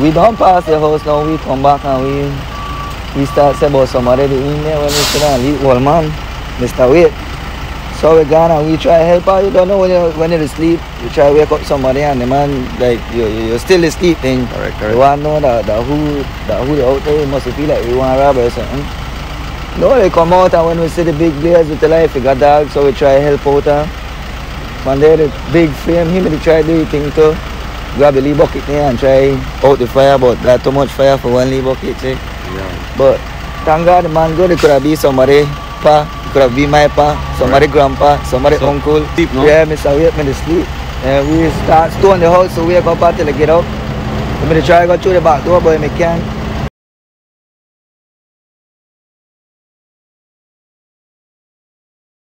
we don't pass the house now, we come back and we we start say about somebody the in there when we sit down, leave old man, Mr. Waight. So we gone and we try to help out. You don't know when you when you're asleep, you try to wake up somebody and the man like you you- you're still asleep thing. Correct, You correct. want to know that, that who that who they out there must feel like we want to rob or something. No, they come out and when we see the big blaze with the life, we got dogs, so we try to help out. One day the big flame, him they try to do the thing too. Grab the lee bucket there and try out the fire, but that too much fire for one lee bucket, see. Eh? Yeah. But thank God the man good, it could have been somebody pa, it could have been my pa, somebody grandpa, somebody So, uncle. sleep, no? Yeah, Mr. Waight me to sleep. And we start stone the house so we wake up until I get up. I'm gonna try to go through the back door but I can't.